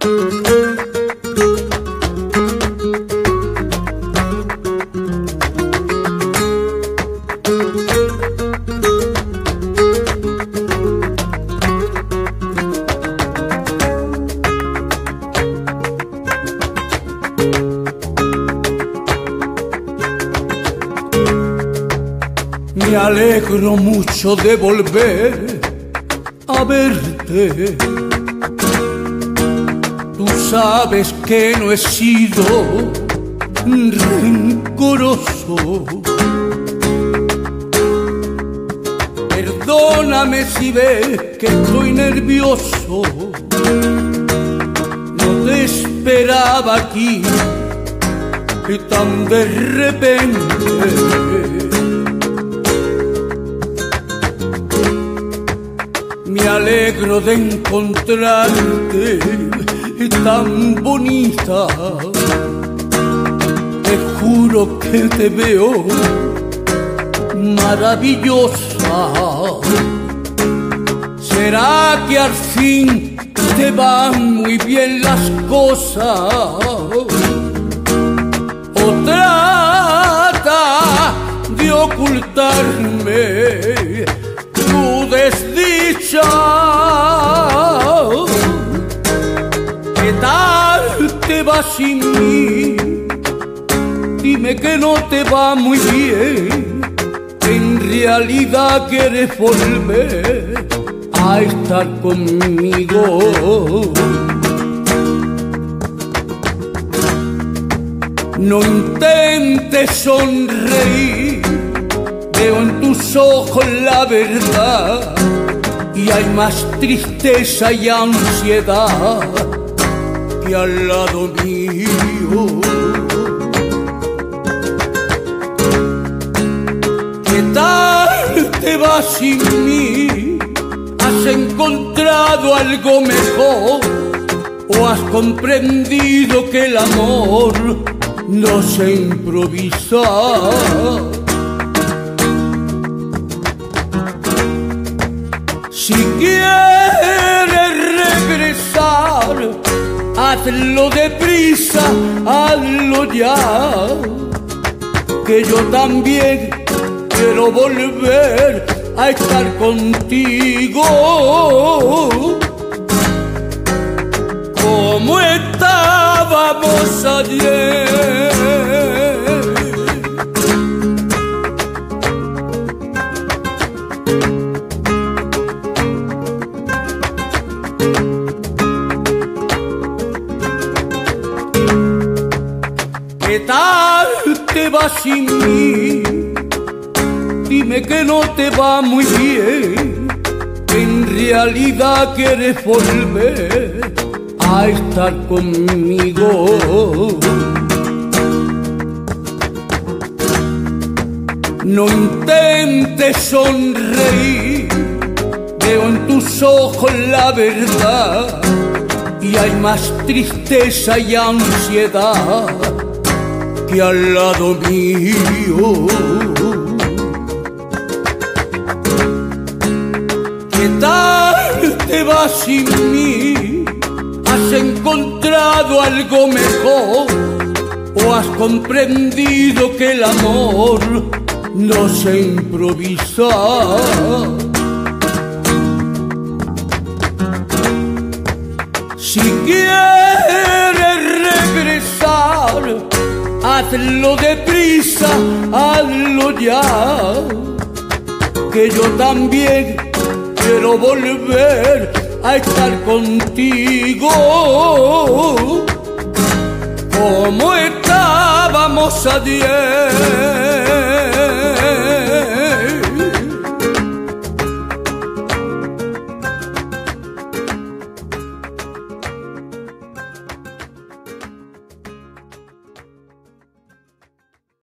Me alegro mucho de volver a verte. Sabes que no he sido rencoroso. Perdóname si ves que estoy nervioso. No te esperaba aquí y tan de repente. Me alegro de encontrarte tan bonita. Te juro que te veo maravillosa. ¿Será que al fin te van muy bien las cosas? ¿O trata de ocultarme sin mí? Dime que no te va muy bien. En realidad quieres volver a estar conmigo. No intentes sonreír, veo en tus ojos la verdad y hay más tristeza y ansiedad que al lado mío. ¿Qué tal te va sin mí? ¿Has encontrado algo mejor? ¿O has comprendido que el amor no se improvisa? Si quieres hazlo deprisa, hazlo ya. Que yo también quiero volver a estar contigo. Como estábamos ayer. ¿Qué tal te va sin mí? Dime que no te va muy bien. En realidad quieres volver a estar conmigo. No intentes sonreír, veo en tus ojos la verdad y hay más tristeza y ansiedad que al lado mío. ¿Qué tal te va sin mí? ¿Has encontrado algo mejor? ¿O has comprendido que el amor no se improvisa? Si hazlo deprisa, hazlo ya. Que yo también quiero volver a estar contigo. Como estábamos ayer.